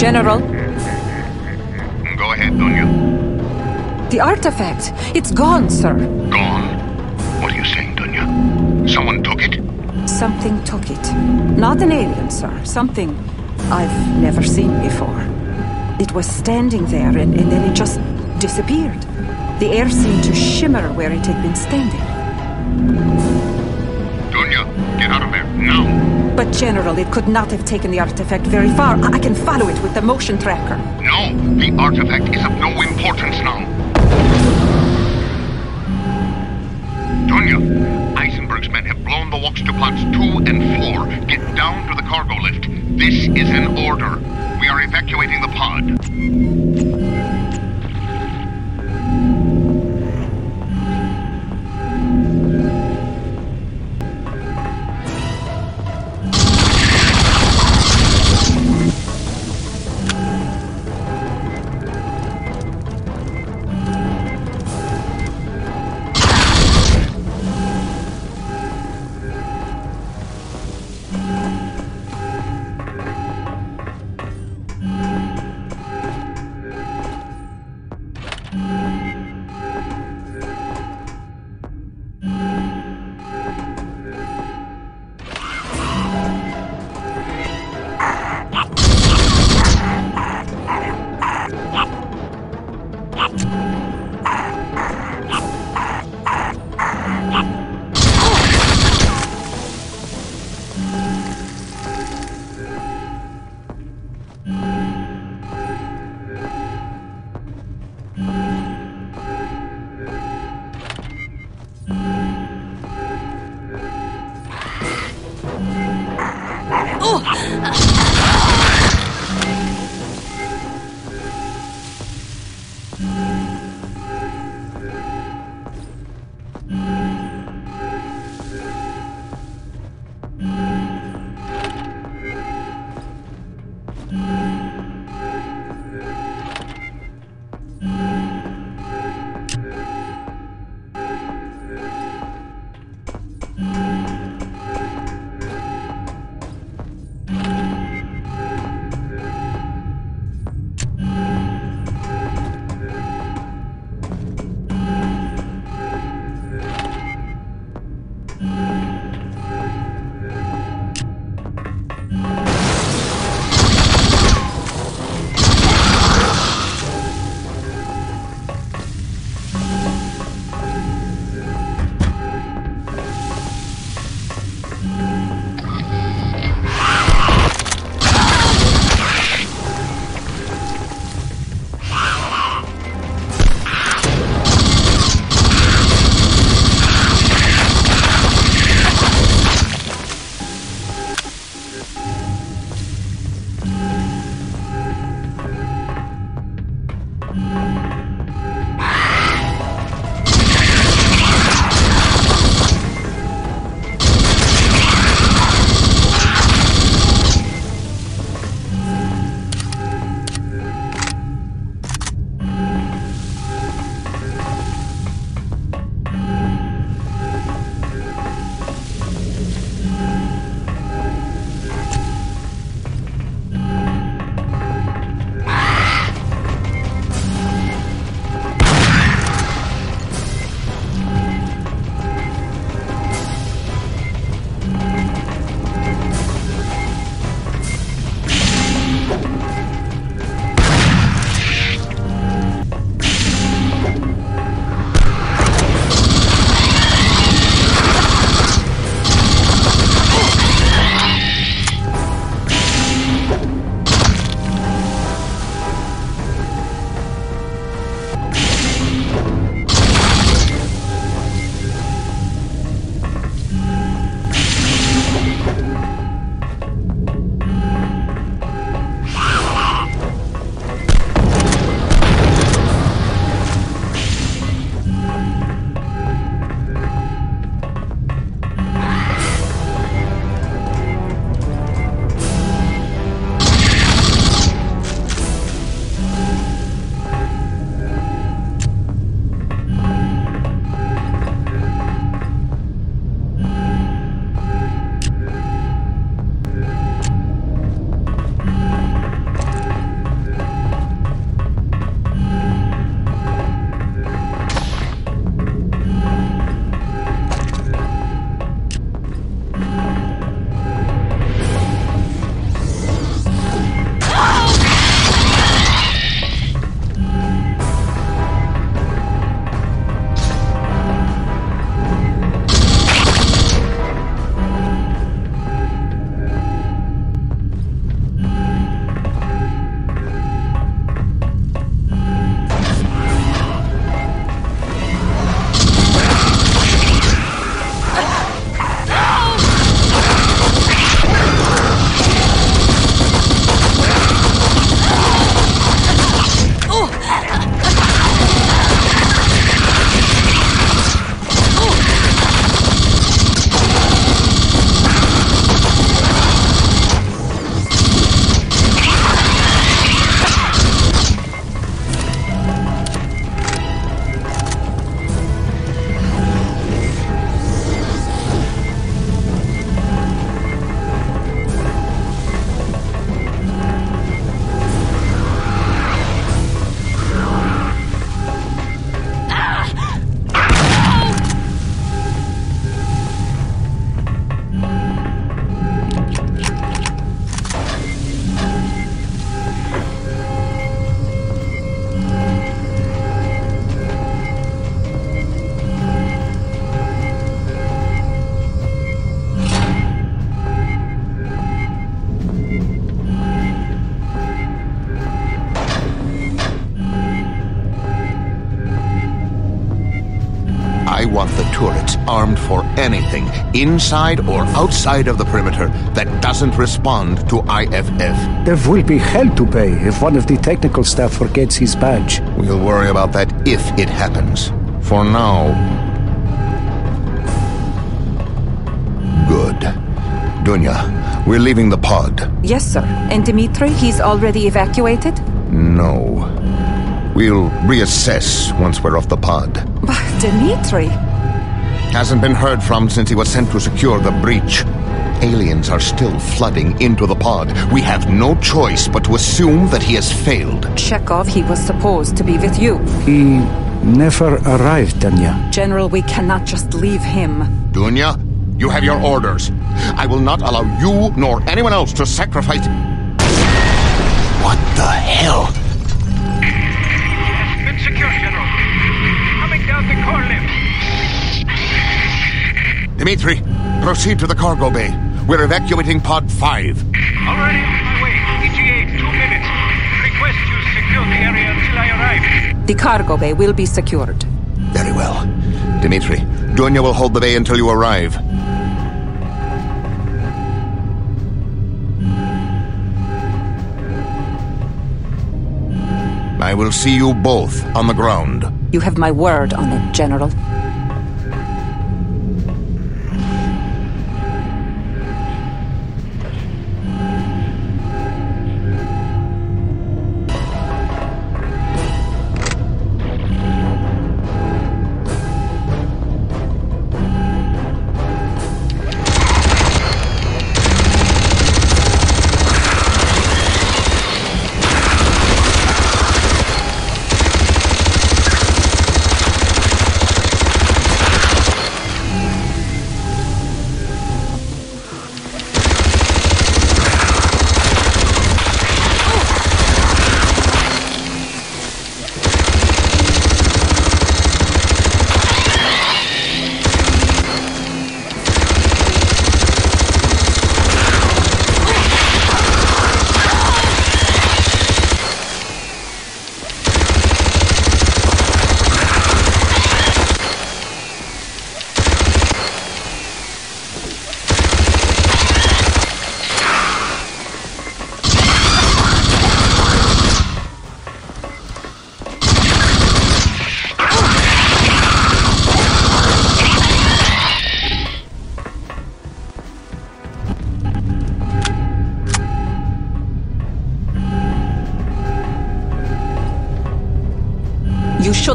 General, Go ahead, Dunya. the artifact. It's gone, sir. Gone. What are you saying, Dunya? Someone took it? Something took it. Not an alien, sir. Something I've never seen before. It was standing there and, and then it just disappeared. The air seemed to shimmer where it had been standing. Dunya, get out of there, now! But, General, it could not have taken the artifact very far. I I can follow it with the motion tracker. No, the artifact is of no importance now. Dunya, Eisenberg's men have blown the walks to pods 2 and 4. Get down to the cargo lift. This is an order. We are evacuating the pod. The turrets armed for anything, inside or outside of the perimeter, that doesn't respond to IFF. There will be hell to pay if one of the technical staff forgets his badge. We'll worry about that if it happens. For now. Good. Dunya, we're leaving the pod. Yes, sir. And Dimitri, he's already evacuated? No. We'll reassess once we're off the pod. But Dimitri... Hasn't been heard from since he was sent to secure the breach. Aliens are still flooding into the pod. We have no choice but to assume that he has failed. Chekhov, he was supposed to be with you. He never arrived, Dunya. General, we cannot just leave him. Dunya, you have your orders. I will not allow you nor anyone else to sacrifice. Dimitri, proceed to the cargo bay. We're evacuating Pod 5. Already on my way. ETA, two minutes. Request you secure the area until I arrive. The cargo bay will be secured. Very well. Dimitri, Dunya will hold the bay until you arrive. I will see you both on the ground. You have my word on it, General.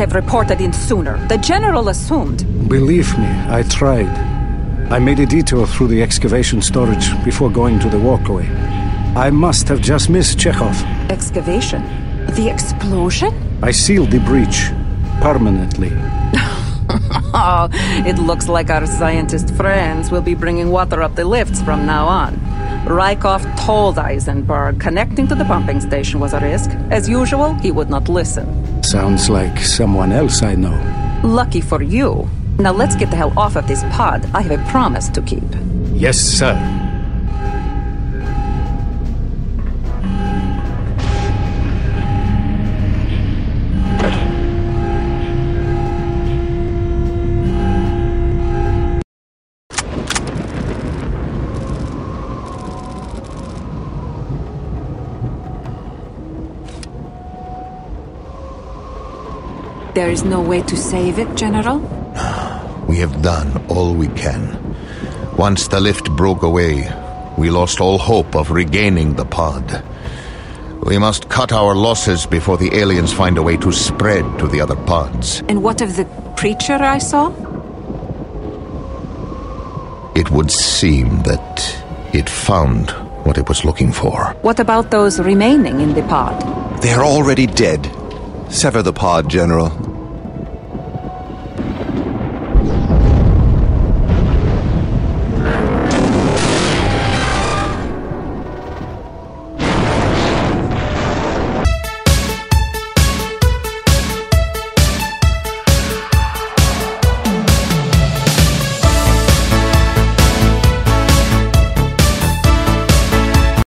Have reported in sooner. The General assumed. Believe me, I tried. I made a detour through the excavation storage before going to the walkway. I must have just missed Chekhov. Excavation? The explosion? I sealed the breach. Permanently. Oh, it looks like our scientist friends will be bringing water up the lifts from now on. Rykov told Eisenberg connecting to the pumping station was a risk. As usual, he would not listen. Sounds like someone else I know. Lucky for you. Now let's get the hell off of this pod. I have a promise to keep. Yes, sir. There is no way to save it, General? We have done all we can. Once the lift broke away, we lost all hope of regaining the pod. We must cut our losses before the aliens find a way to spread to the other pods. And what of the creature I saw? It would seem that it found what it was looking for. What about those remaining in the pod? They are already dead. Sever the pod, General.